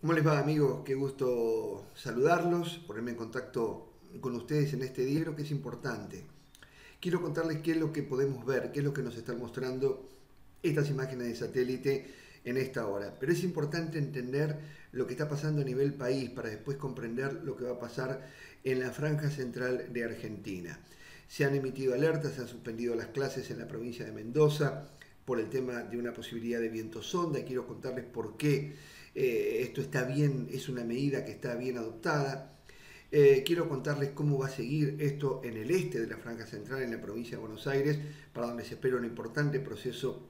¿Cómo les va amigos? Qué gusto saludarlos, ponerme en contacto con ustedes en este día, creo que es importante. Quiero contarles qué es lo que podemos ver, qué es lo que nos están mostrando estas imágenes de satélite en esta hora. Pero es importante entender lo que está pasando a nivel país para después comprender lo que va a pasar en la franja central de Argentina. Se han emitido alertas, se han suspendido las clases en la provincia de Mendoza por el tema de una posibilidad de viento sonda quiero contarles por qué eh, esto está bien, es una medida que está bien adoptada. Eh, quiero contarles cómo va a seguir esto en el este de la Franja Central, en la provincia de Buenos Aires, para donde se espera un importante proceso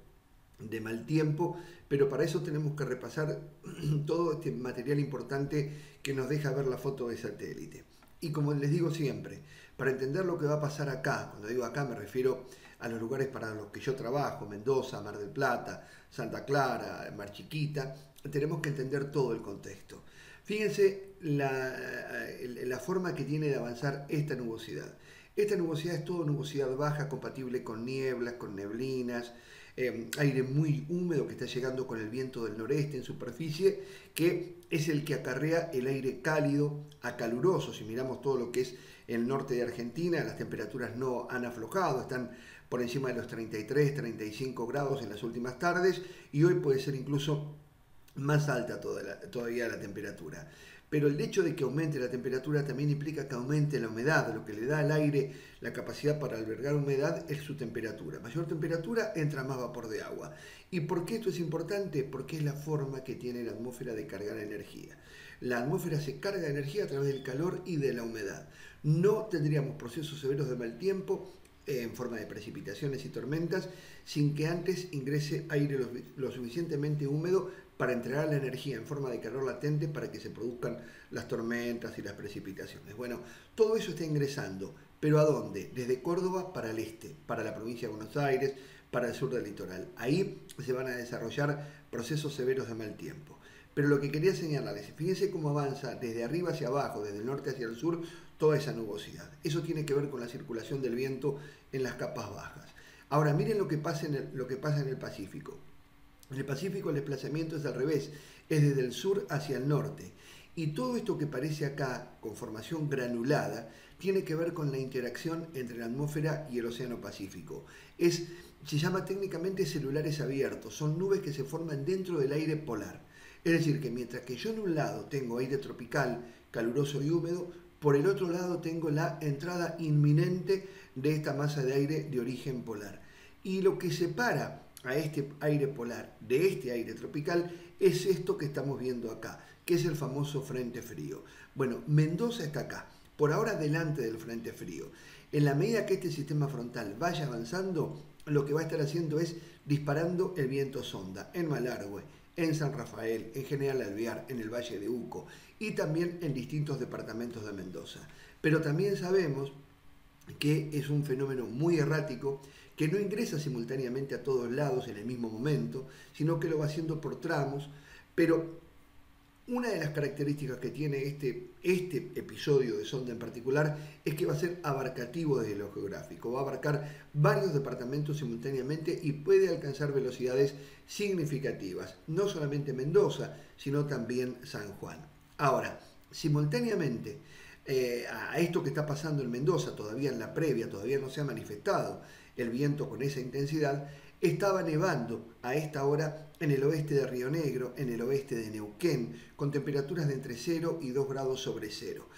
de mal tiempo, pero para eso tenemos que repasar todo este material importante que nos deja ver la foto de satélite. Y como les digo siempre, para entender lo que va a pasar acá, cuando digo acá me refiero a los lugares para los que yo trabajo, Mendoza, Mar del Plata, Santa Clara, Mar Chiquita, tenemos que entender todo el contexto. Fíjense la, la, forma que tiene de avanzar esta nubosidad. Esta nubosidad es toda nubosidad baja, compatible con nieblas, con neblinas, eh, aire muy húmedo que está llegando con el viento del noreste en superficie, que es el que acarrea el aire cálido a caluroso. Si miramos todo lo que es el norte de Argentina, las temperaturas no han aflojado, están por encima de los 33, 35 grados en las últimas tardes y hoy puede ser incluso más alta todavía la temperatura. Pero el hecho de que aumente la temperatura también implica que aumente la humedad. Lo que le da al aire la capacidad para albergar humedad es su temperatura. Mayor temperatura entra más vapor de agua. ¿Y por qué esto es importante? Porque es la forma que tiene la atmósfera de cargar energía. La atmósfera se carga de energía a través del calor y de la humedad. No tendríamos procesos severos de mal tiempo eh, en forma de precipitaciones y tormentas sin que antes ingrese aire lo, suficientemente húmedo para entregar la energía en forma de calor latente para que se produzcan las tormentas y las precipitaciones. Bueno, todo eso está ingresando, pero ¿a dónde? Desde Córdoba para el este, para la provincia de Buenos Aires, para el sur del litoral. Ahí se van a desarrollar procesos severos de mal tiempo. Pero lo que quería señalarles, fíjense cómo avanza desde arriba hacia abajo, desde el norte hacia el sur, toda esa nubosidad. Eso tiene que ver con la circulación del viento en las capas bajas. Ahora, miren lo que pasa en el, lo que pasa en el Pacífico. En el Pacífico el desplazamiento es al revés, es desde el sur hacia el norte. Y todo esto que parece acá, con formación granulada, tiene que ver con la interacción entre la atmósfera y el Océano Pacífico. Es, se llama técnicamente celulares abiertos, son nubes que se forman dentro del aire polar. Es decir, que mientras que yo en un lado tengo aire tropical, caluroso y húmedo, por el otro lado tengo la entrada inminente de esta masa de aire de origen polar. Y lo que separa a este aire polar de este aire tropical es esto que estamos viendo acá, que es el famoso frente frío. Bueno, Mendoza está acá, por ahora delante del frente frío. En la medida que este sistema frontal vaya avanzando, lo que va a estar haciendo es disparando el viento sonda en Malargüe, en San Rafael, en General Alvear, en el Valle de Uco y también en distintos departamentos de Mendoza. Pero también sabemos que es un fenómeno muy errático que no ingresa simultáneamente a todos lados en el mismo momento, sino que lo va haciendo por tramos, pero una de las características que tiene este, este episodio de Sonda en particular es que va a ser abarcativo desde lo geográfico, va a abarcar varios departamentos simultáneamente y puede alcanzar velocidades significativas, no solamente Mendoza, sino también San Juan. Ahora, simultáneamente eh, a esto que está pasando en Mendoza, todavía en la previa, todavía no se ha manifestado el viento con esa intensidad, estaba nevando a esta hora en el oeste de Río Negro, en el oeste de Neuquén, con temperaturas de entre 0 y 2 grados sobre cero.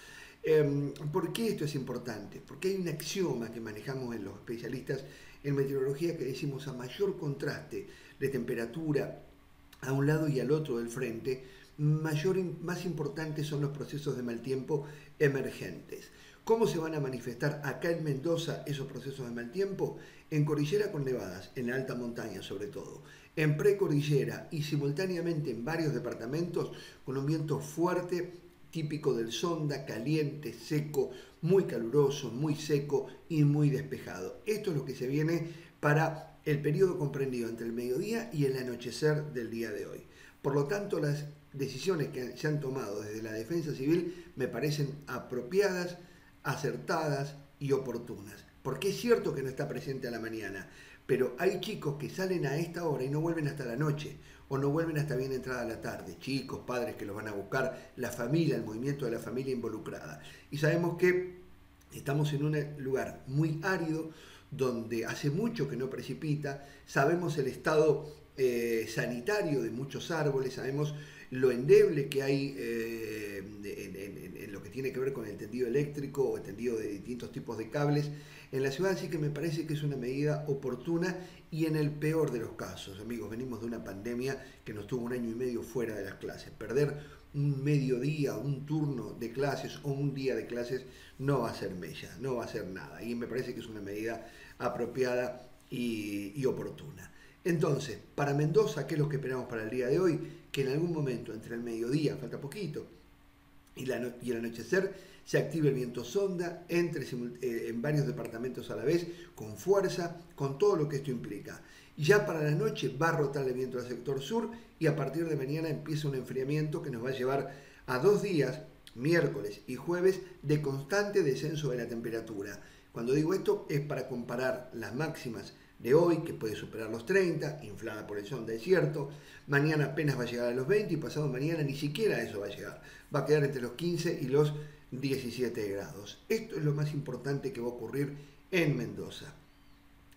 Em, ¿Por qué esto es importante? Porque hay un axioma que manejamos en los especialistas en meteorología que decimos a mayor contraste de temperatura a un lado y al otro del frente, mayor, más importantes son los procesos de mal tiempo emergentes. ¿Cómo se van a manifestar acá en Mendoza esos procesos de mal tiempo? En cordillera con nevadas, en la alta montaña sobre todo, en precordillera y simultáneamente en varios departamentos con un viento fuerte típico del sonda, caliente, seco, muy caluroso, muy seco y muy despejado. Esto es lo que se viene para el periodo comprendido entre el mediodía y el anochecer del día de hoy. Por lo tanto, las decisiones que se han tomado desde la defensa civil me parecen apropiadas, acertadas y oportunas. Porque es cierto que no está presente a la mañana, Pero hay chicos que salen a esta hora y no vuelven hasta la noche o no vuelven hasta bien entrada la tarde. Chicos, padres que los van a buscar, la familia, el movimiento de la familia involucrada. Y sabemos que estamos en un lugar muy árido donde hace mucho que no precipita, sabemos el estado eh, sanitario de muchos árboles, sabemos lo endeble que hay eh, en, lo que tiene que ver con el tendido eléctrico o el tendido de distintos tipos de cables en la ciudad, así que me parece que es una medida oportuna y en el peor de los casos, amigos, venimos de una pandemia que nos tuvo un año y medio fuera de las clases. Perder un mediodía, un turno de clases o un día de clases no va a ser mella, no va a ser nada. Y me parece que es una medida apropiada y, oportuna. Entonces, para Mendoza, ¿qué es lo que esperamos para el día de hoy? Que en algún momento entre el mediodía, falta poquito, y, el anochecer, se active el viento sonda, entre eh, en varios departamentos a la vez, con fuerza, con todo lo que esto implica. Ya para la noche va a rotar el viento al sector sur y a partir de mañana empieza un enfriamiento que nos va a llevar a dos días, miércoles y jueves, de constante descenso de la temperatura. Cuando digo esto es para comparar las máximas de hoy, que puede superar los 30, inflada por el son desierto. Mañana apenas va a llegar a los 20 y pasado mañana ni siquiera eso va a llegar. Va a quedar entre los 15 y los 17 grados. Esto es lo más importante que va a ocurrir en Mendoza.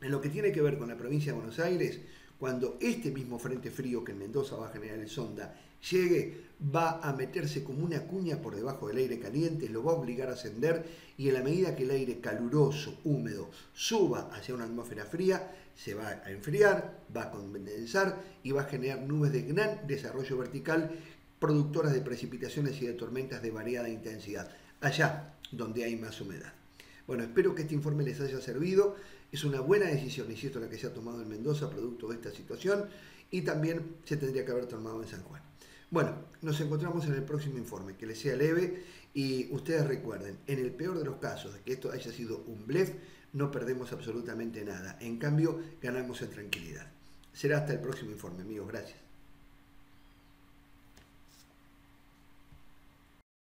En lo que tiene que ver con la provincia de Buenos Aires, cuando este mismo frente frío que en Mendoza va a generar el sonda llegue, va a meterse como una cuña por debajo del aire caliente, lo va a obligar a ascender y en la medida que el aire caluroso, húmedo, suba hacia una atmósfera fría, se va a enfriar, va a condensar y va a generar nubes de gran desarrollo vertical productoras de precipitaciones y de tormentas de variada intensidad, allá donde hay más humedad. Bueno, espero que este informe les haya servido. Es una buena decisión, insisto, la que se ha tomado en Mendoza producto de esta situación y también se tendría que haber tomado en San Juan. Bueno, nos encontramos en el próximo informe, que les sea leve y ustedes recuerden, en el peor de los casos de que esto haya sido un blef, no perdemos absolutamente nada. En cambio, ganamos en tranquilidad. Será hasta el próximo informe, amigos. Gracias.